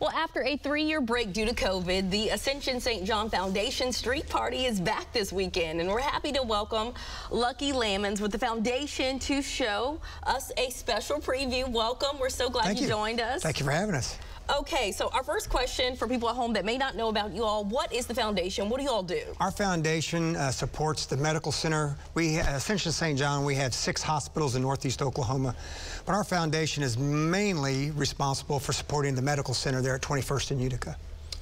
Well, after a three-year break due to COVID, the Ascension St. John Foundation Street Party is back this weekend, and we're happy to welcome Lucky Lamons with the foundation to show us a special preview. Welcome. We're so glad you, you joined us. Thank you for having us. Okay, so our first question for people at home that may not know about you all, what is the foundation? What do you all do? Our foundation uh, supports the medical center. We, uh, Ascension St. John, we have six hospitals in northeast Oklahoma, but our foundation is mainly responsible for supporting the medical center there at 21st and Utica.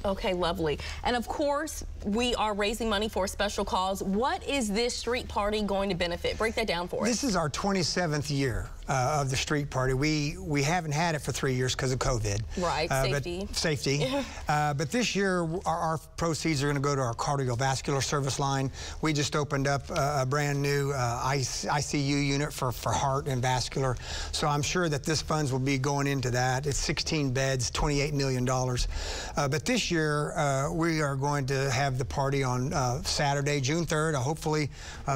Okay, lovely. And of course, we are raising money for a special cause. What is this street party going to benefit? Break that down for us. This is our 27th year uh, of the street party. We we haven't had it for three years because of COVID. Right, uh, safety. But, safety. uh, but this year, our, our proceeds are going to go to our cardiovascular service line. We just opened up a, a brand new uh, ICU unit for, for heart and vascular. So I'm sure that this funds will be going into that. It's 16 beds, $28 million. Uh, but this year, uh, we are going to have the party on uh, Saturday, June 3rd. hopefully,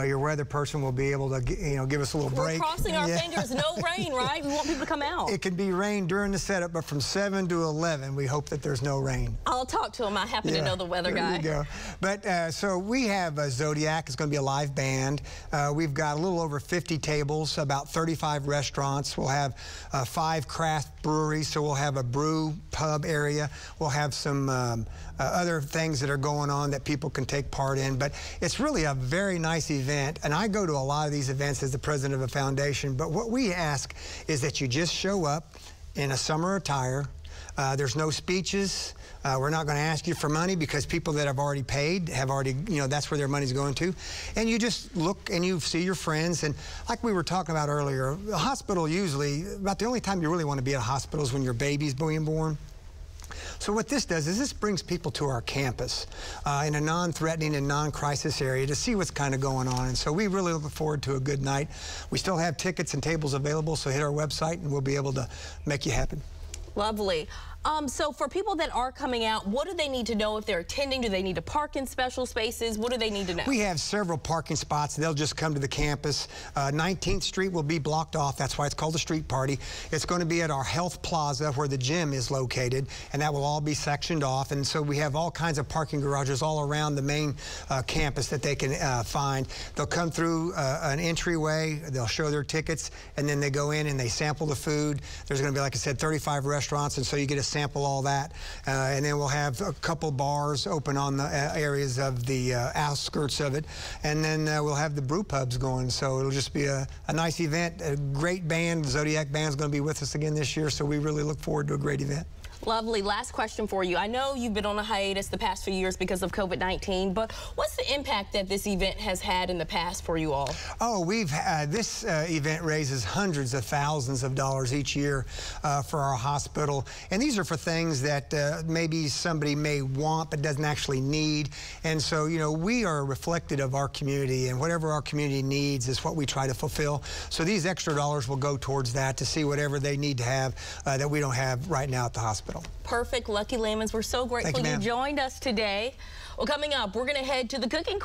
your weather person will be able to, you know, give us a little We're break. We're crossing our yeah. fingers no rain, right? We want people to come out. It can be rain during the setup, but from 7 to 11, we hope that there's no rain. I'll talk to him. I happen yeah, to know the weather guy. There you go. But uh, so we have a Zodiac. It's going to be a live band. Uh, we've got a little over 50 tables, about 35 restaurants. We'll have uh, five craft breweries, so we'll have a brew pub area. We'll have some um, uh, other things that are going on that people can take part in. But it's really a very nice event, and I go to a lot of these events as the president of a foundation. But what we ask is that you just show up in a summer attire. Uh, there's no speeches. Uh, we're not going to ask you for money because people that have already paid have already, you know, that's where their money's going to. And you just look and you see your friends. And like we were talking about earlier, the hospital usually, about the only time you really want to be at a hospital is when your baby's being born. So what this does is this brings people to our campus uh, in a non-threatening and non-crisis area to see what's kind of going on. And so we really look forward to a good night. We still have tickets and tables available, so hit our website and we'll be able to make you happen. Lovely. Um, so for people that are coming out, what do they need to know if they're attending? Do they need to park in special spaces? What do they need to know? We have several parking spots. They'll just come to the campus. Uh, 19th Street will be blocked off. That's why it's called the street party. It's going to be at our Health Plaza where the gym is located, and that will all be sectioned off. And so we have all kinds of parking garages all around the main uh, campus that they can uh, find. They'll come through uh, an entryway. They'll show their tickets, and then they go in and they sample the food. There's going to be, like I said, 35 restaurants, and so you get a sample all that. Uh, and then we'll have a couple bars open on the uh, areas of the uh, outskirts of it. And then we'll have the brew pubs going. So it'll just be a, a nice event, a great band. Zodiac Band's going to be with us again this year, so we really look forward to a great event. Lovely. Last question for you. I know you've been on a hiatus the past few years because of COVID-19, but what's the impact that this event has had in the past for you all? Oh, we've uh, this uh, event raises hundreds of thousands of dollars each year uh, for our hospital, and these are for things that uh, maybe somebody may want but doesn't actually need. And so, you know, we are reflected of our community, and whatever our community needs is what we try to fulfill. So these extra dollars will go towards that to see whatever they need to have uh, that we don't have right now at the hospital. Perfect. Lucky Lamons, we're so grateful you, you joined us today. Well, coming up, we're going to head to the cooking